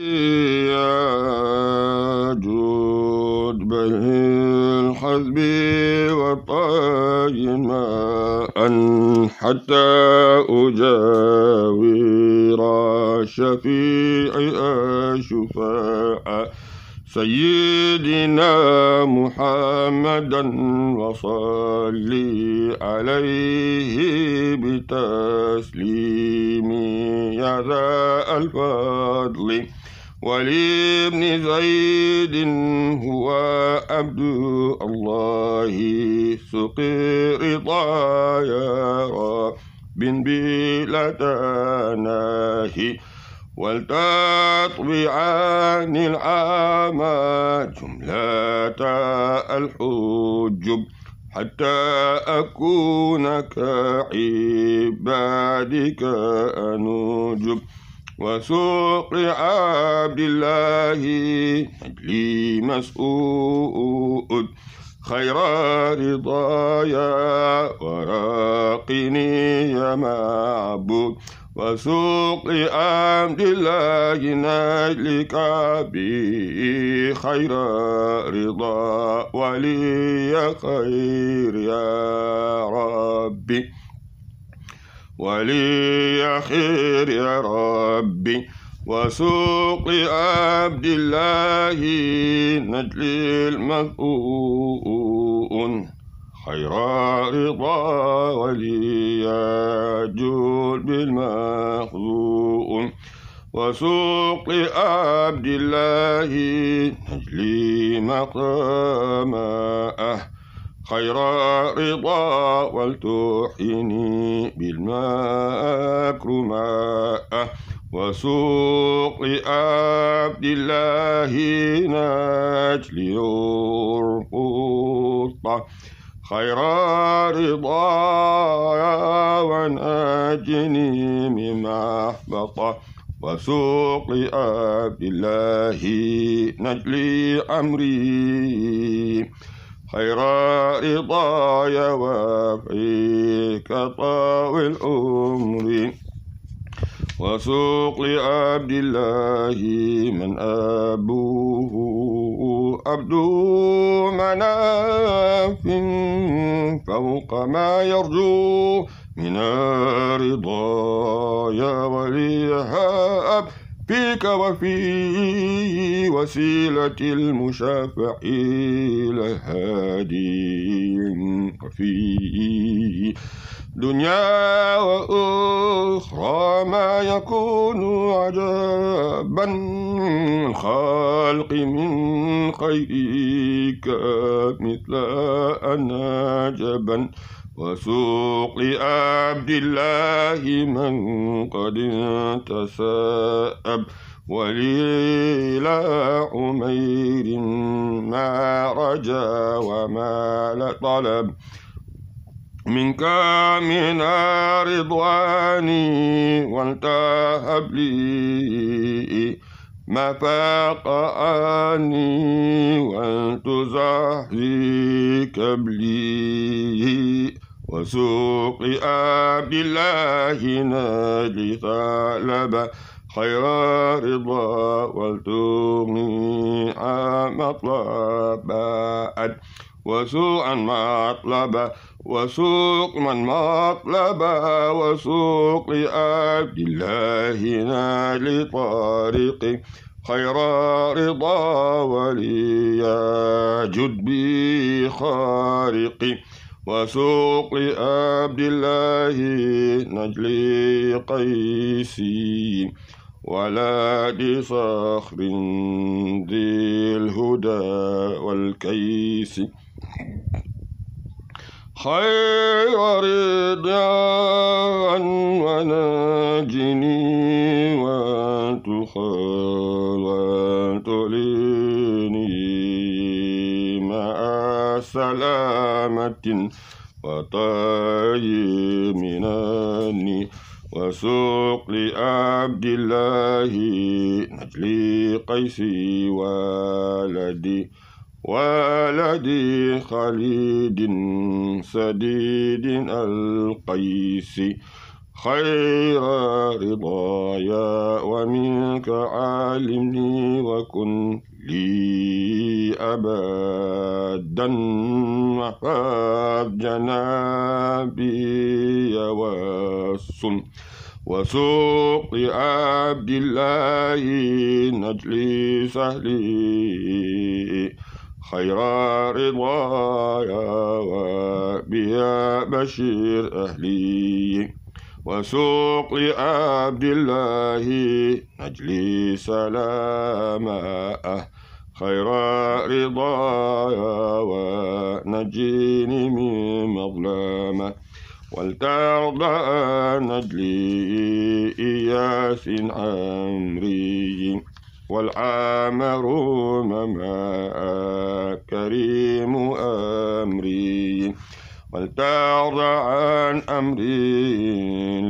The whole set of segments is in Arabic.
يا جود به ماء حتى أجاور شفيع الشفاعة سيدنا محمدا وصلي بتسليم يا ذا الفضل. ولابن زيد هو عبد الله سقي رضا يا رب بلا تناهي. ولتطوي عن العامى جملة الحجب. حتى أكون كعبادك أنجب وسوق عبد الله لي مسؤول. خير رضايا وراقني يا معبود. وسوق عبد الله نجلك به خير رضا ولي خير يا ربي. ولي خير يا ربي. وسوق عبد الله نجل المذؤون خير رضا ولي جود بالمخزوء وسوق عبد الله نجلي مقامه. خير رضا ولتحيني بالمكرماء وسوق عبد الله نجلي يرفض خير رضا ونجني مما أحبط وسوق عبد الله نجلي أمري. خير رضايا وفيك طاوي الأمر وسوق عبد الله من أبوه عبد مناف فوق ما يرجو من الرضا يا وليها أب فيك وفي وسيلة المشافع الهادي وفي دنيا وأخرى ما يكون عجبا الخلق من خيرك مثل أنجبا وسوق عبد الله من قد تساءب وليلا عمير ما رجا وما لطلب. منك من رضواني والتهب لي ما فاق عني ولتزحزي كبلي وسوق عبد الله ناجي ثعلب خير رضا ولتغني عن مطلبا وسوءا مطلبا وسوق من مطلبا وسوق عبد الله نال طارق خير رضا وليا جد بي خارق. وسوق عبد الله نجلي قيسي. ولاد صخر ذي الهدى والكيس خير رضا وناجني وتخال وتليني مع سلامة وطي مناني وسوق لعبد الله نجلي قيسي ولدي ولدي خليد سديد القيس. خير رضايا ومنك علمني وكن لي أبدا وحب جنابي والسن وسوق عبد الله نجلي سهلي خير رضايا وبيا بشير أهلي. وسوق عبد الله نجلي سلاما. خير رضايا ونجيني من مظلمه ولترضى نجلي إياس عمري. والعامر مما كريم أمري. ولترضى عن أمري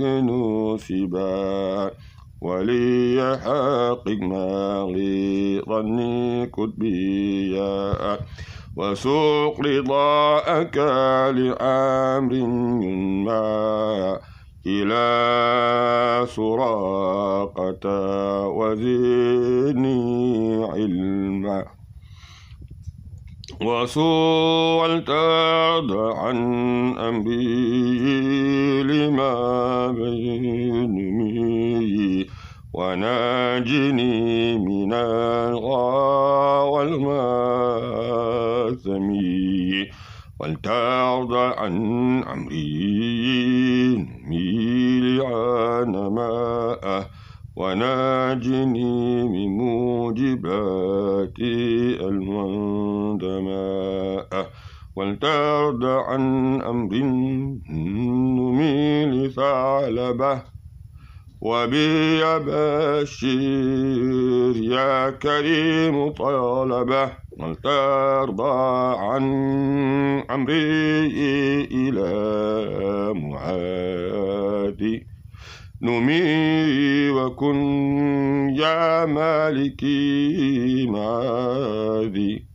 نسبا ولي حقق ما ظني كتبيا وسوق رضاءك لأمر ما إلى سراقة وزدني علما وسولت عن أمري لما بيني وناجني من الغى والمأثم ولترضى عن عمري نميل عن ماءه وناجني من موجبات المندماء ولترضى عن أمر نميل ثعلبة. وبي بشير يا كريم طلبه ترضى عن أمري إلى معادي. نمي وكن يا مالكي معاذي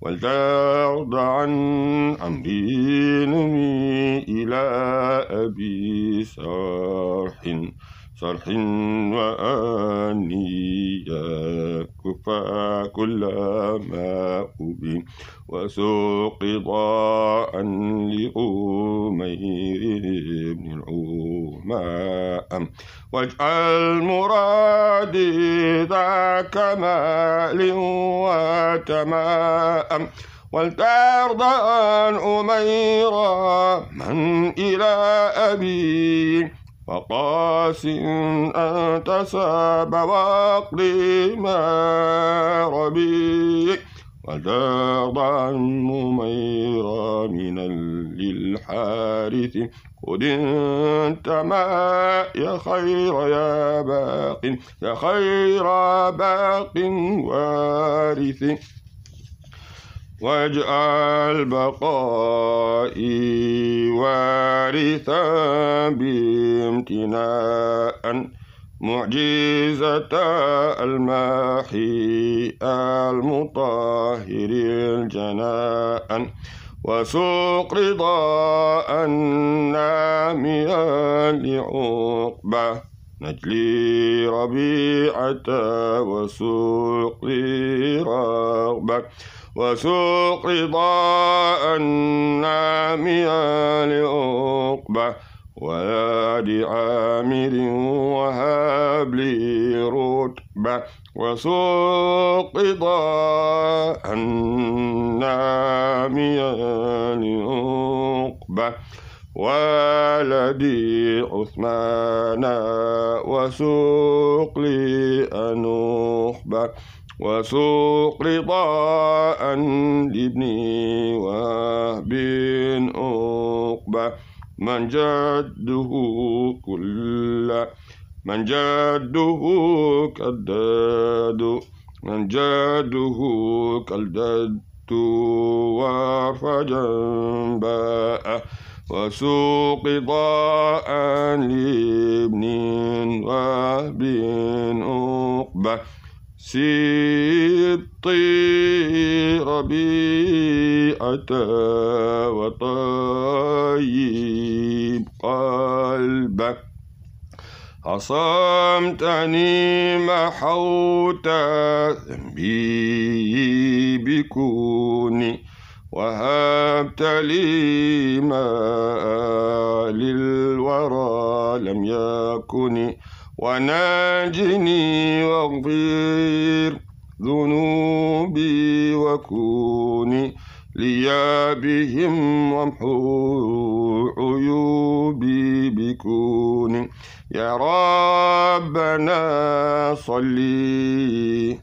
ولترضى عن أمري نمي إلى أبي سرح. صرح وآنيا كفى كل ما أبي وسوق ضاء لأمير بن العماء واجعل مرادي ذا كمال وتمام. ولترضى عن أميرا من إلى أبي وقاس أنت ساب وقلي ما ربي وترضى مميرا من للحارث قد انت ما يا خير يا باق يا خير باق وارث واجعل بقائي وارثا بامتناء معجزة الماحي المطهر الجناء وسوق رضاء ناميا لعقبة نجلي ربيعة وسوق رغبة وسوق رضاء ناميا لعقبة ويا عامر وهاب لي رتبة وسوق رضاء ناميا لعقبة ولدي عثمان وسوق لي أنوخبة وسوق رضاء لابني وهب أقبة من جده كل من جده كالداد من جده كالدد وارفع جنباء وسوق ضاء لابن وهب أقبة سبطي ربيعة وطيب قلبك. عصمتني محوت ذنبي بكوني وهبت لي ما للورى لم يكن وناجني واغفر ذنوبي وكوني لي بهم وامحو عيوبي بكوني يا ربنا صلي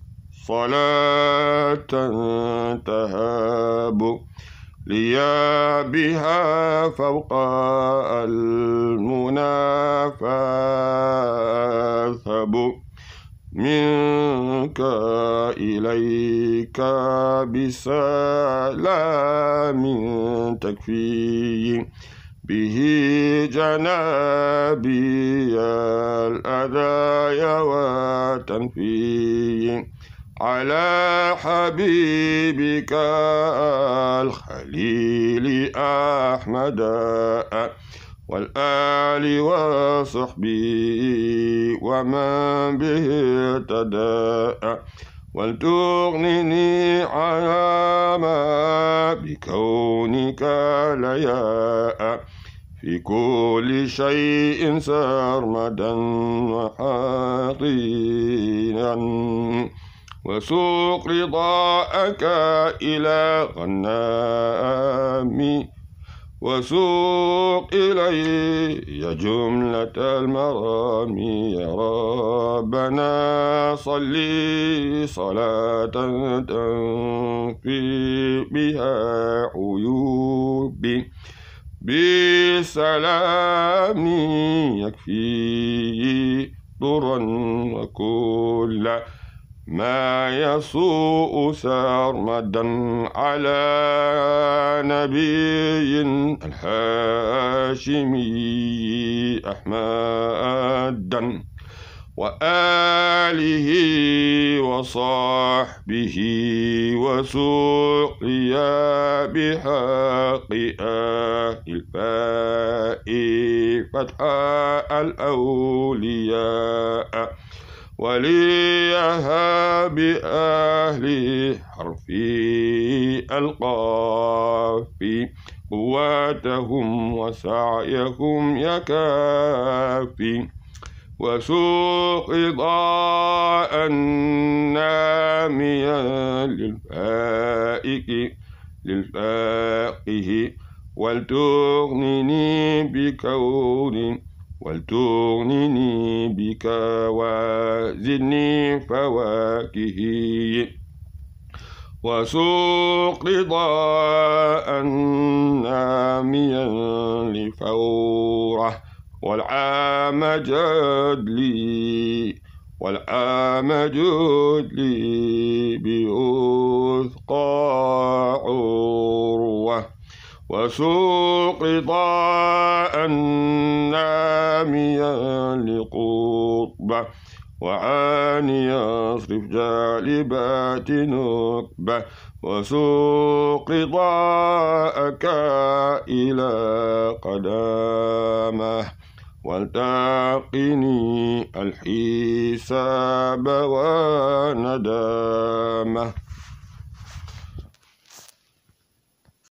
صلاة لي بها فوق المنافثب منك إليك بسلام تكفي به جنابي الأذى وتنفي. على حبيبك الخليل أحمد والآل وصحبه ومن به اهتدى ولتغنني على ما بكونك لياء في كل شيء سرمدا وحاطينا. وسوق رضاءك إلى غنامي وسوق إلي جملة المرام. يا ربنا صلي صلاة تنفي بها عيوبي. بسلام يكفي ضرا وكل ما يسوء سرمدا على نبي الهاشمي أحمدا وآله وصحبه وسقيا بحق أهل الفاء فتحاء الأولياء وليها بأهل حرف ألقاف. قواتهم وسعيهم يكافي. وسوق ضاء ناميا للفائك للفاقه ولتغنني بكون ولتغنني بك وزدني فواكه وسوق رضاء ناميا لفورة والعام جد لي والعام جد لي بأثقى عروة. وسوق ضاء ناميا لقطبة وعاني يصرف جالبات نكبة وسوق ضاءك إلى قدامه. ولتقني الحساب وندامه